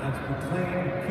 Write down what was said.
That's McLean Pugh.